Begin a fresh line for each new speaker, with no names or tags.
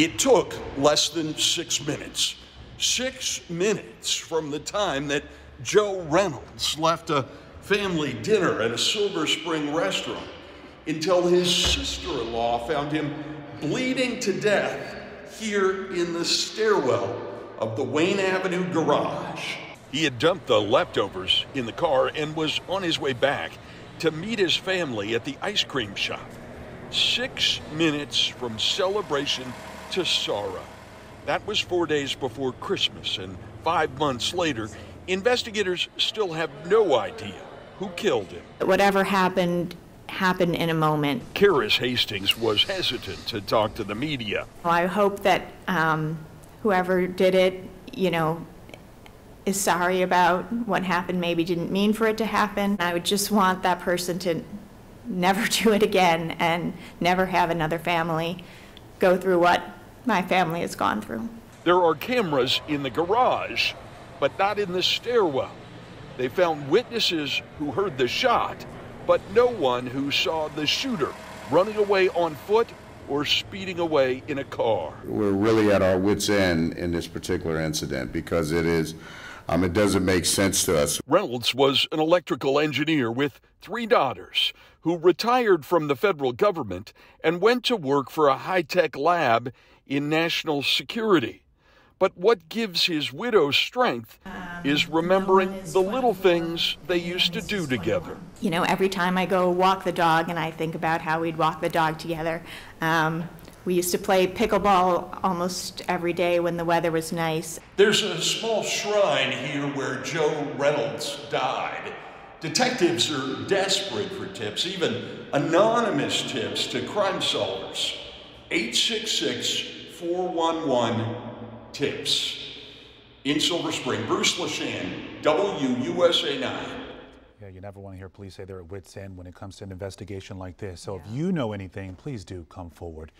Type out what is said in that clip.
It took less than six minutes. Six minutes from the time that Joe Reynolds left a family dinner at a Silver Spring restaurant until his sister in law found him bleeding to death here in the stairwell of the Wayne Avenue garage. He had dumped the leftovers in the car and was on his way back to meet his family at the ice cream shop. Six minutes from celebration to sorrow. That was four days before Christmas, and five months later, investigators still have no idea who killed him.
Whatever happened, happened in a moment.
Karis Hastings was hesitant to talk to the media.
I hope that um, whoever did it, you know, is sorry about what happened, maybe didn't mean for it to happen. I would just want that person to never do it again and never have another family go through what my family has gone through.
There are cameras in the garage, but not in the stairwell. They found witnesses who heard the shot, but no one who saw the shooter running away on foot or speeding away in a car.
We're really at our wits' end in this particular incident because it is, um, it doesn't make sense to us.
Reynolds was an electrical engineer with three daughters who retired from the federal government and went to work for a high tech lab in national security. But what gives his widow strength is remembering the little things they used to do together.
You know, every time I go walk the dog and I think about how we'd walk the dog together. Um, we used to play pickleball almost every day when the weather was nice.
There's a small shrine here where Joe Reynolds died. Detectives are desperate for tips, even anonymous tips to crime solvers. 866 411 TIPS. In Silver Spring, Bruce Leshan, WUSA 9.
Yeah, you never want to hear police say they're at wit's end when it comes to an investigation like this. So yeah. if you know anything, please do come forward.